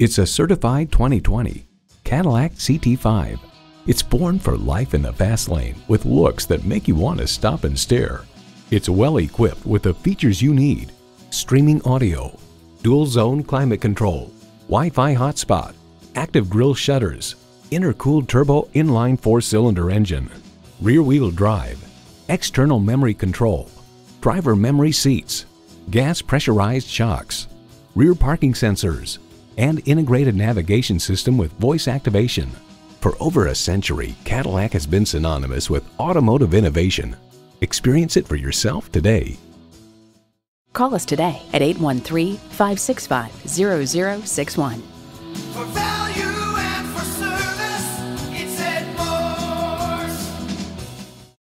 It's a certified 2020 Cadillac CT5. It's born for life in the fast lane with looks that make you want to stop and stare. It's well equipped with the features you need. Streaming audio, dual zone climate control, Wi-Fi hotspot, active grille shutters, intercooled turbo inline four-cylinder engine, rear-wheel drive, external memory control, driver memory seats, gas pressurized shocks, rear parking sensors, and integrated navigation system with voice activation. For over a century, Cadillac has been synonymous with automotive innovation. Experience it for yourself today. Call us today at 813 565 0061.